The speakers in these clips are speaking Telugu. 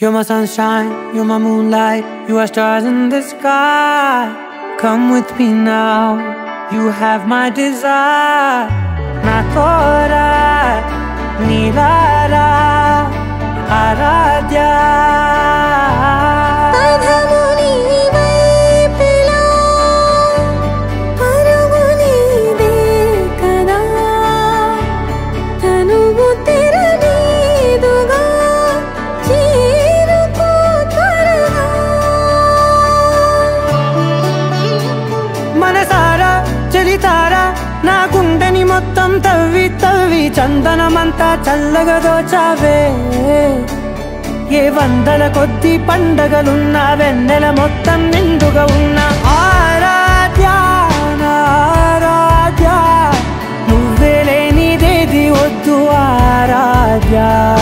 You're my sunshine, you're my moonlight, you are stars in the sky. Come with me now, you have my desire. Na tora, nilara, aradya. గుండెని తవ్వి తవ్వి చందనమంతా చల్లగా దోచావే ఏ వందల కొద్ది పండగలున్న వెన్నెల మొత్తం నిండుగా ఉన్న. ఆరాధ్య నువ్వే లేనిదేది వద్దు ఆరాధ్యా ఆరాధ్య.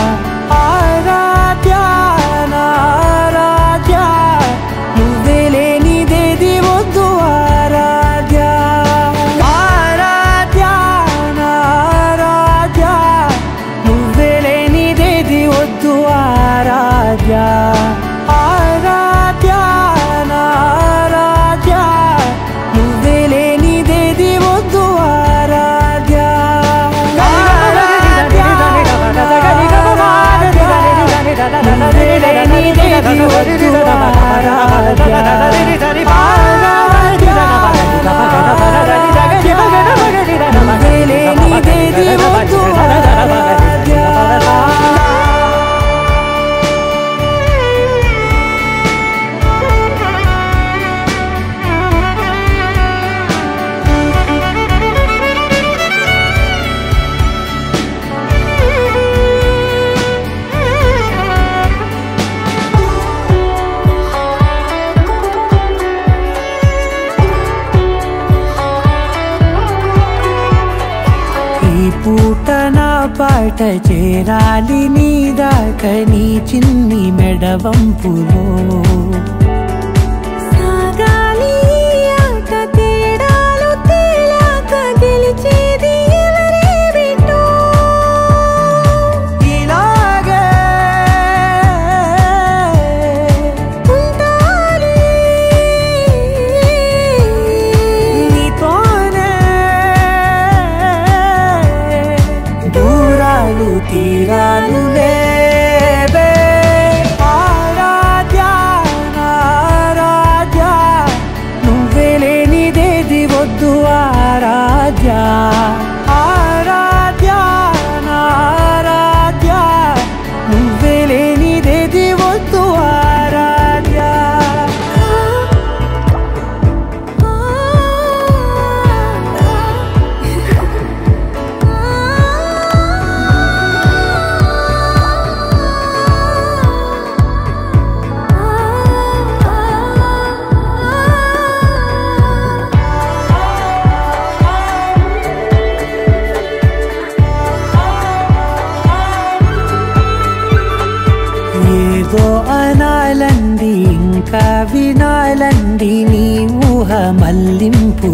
పాట చేరాలి నీ దాకా నీ చిన్ని మెడవంపులో. दुआरा जा। limpio